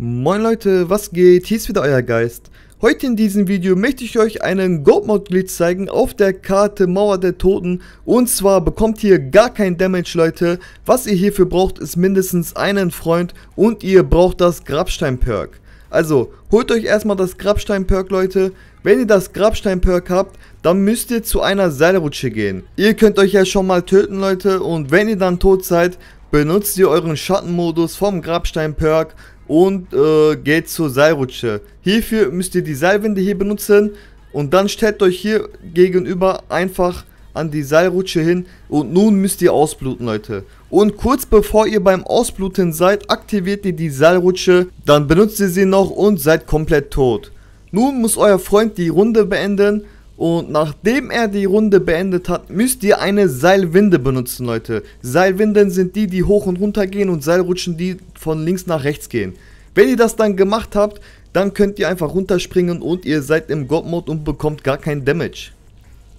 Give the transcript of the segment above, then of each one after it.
Moin Leute, was geht? Hier ist wieder euer Geist. Heute in diesem Video möchte ich euch einen Goat-Mod-Glitch zeigen auf der Karte Mauer der Toten. Und zwar bekommt ihr gar kein Damage, Leute. Was ihr hierfür braucht, ist mindestens einen Freund und ihr braucht das Grabstein-Perk. Also, holt euch erstmal das Grabstein-Perk, Leute. Wenn ihr das Grabstein-Perk habt, dann müsst ihr zu einer Seilrutsche gehen. Ihr könnt euch ja schon mal töten, Leute. Und wenn ihr dann tot seid, benutzt ihr euren Schattenmodus vom Grabstein-Perk und äh, geht zur Seilrutsche. Hierfür müsst ihr die Seilwinde hier benutzen und dann stellt euch hier gegenüber einfach an die Seilrutsche hin und nun müsst ihr ausbluten, Leute. Und kurz bevor ihr beim Ausbluten seid, aktiviert ihr die Seilrutsche, dann benutzt ihr sie noch und seid komplett tot. Nun muss euer Freund die Runde beenden und nachdem er die Runde beendet hat, müsst ihr eine Seilwinde benutzen, Leute. Seilwinden sind die, die hoch und runter gehen und Seilrutschen, die von links nach rechts gehen. Wenn ihr das dann gemacht habt, dann könnt ihr einfach runterspringen und ihr seid im God-Mode und bekommt gar kein Damage.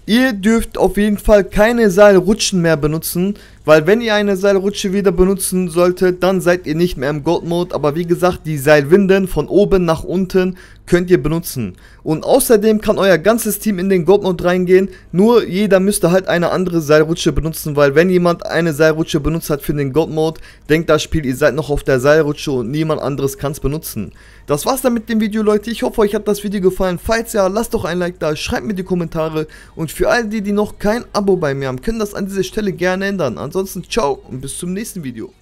Ihr dürft auf jeden Fall keine Seilrutschen mehr benutzen, weil wenn ihr eine Seilrutsche wieder benutzen solltet, dann seid ihr nicht mehr im God Mode, aber wie gesagt, die Seilwinden von oben nach unten könnt ihr benutzen. Und außerdem kann euer ganzes Team in den God Mode reingehen, nur jeder müsste halt eine andere Seilrutsche benutzen, weil wenn jemand eine Seilrutsche benutzt hat für den God Mode, denkt das Spiel, ihr seid noch auf der Seilrutsche und niemand anderes kann es benutzen. Das war's dann mit dem Video, Leute. Ich hoffe, euch hat das Video gefallen. Falls ja, lasst doch ein Like da, schreibt mir die Kommentare und für all die, die noch kein Abo bei mir haben, können das an dieser Stelle gerne ändern. Ansonsten ciao und bis zum nächsten Video.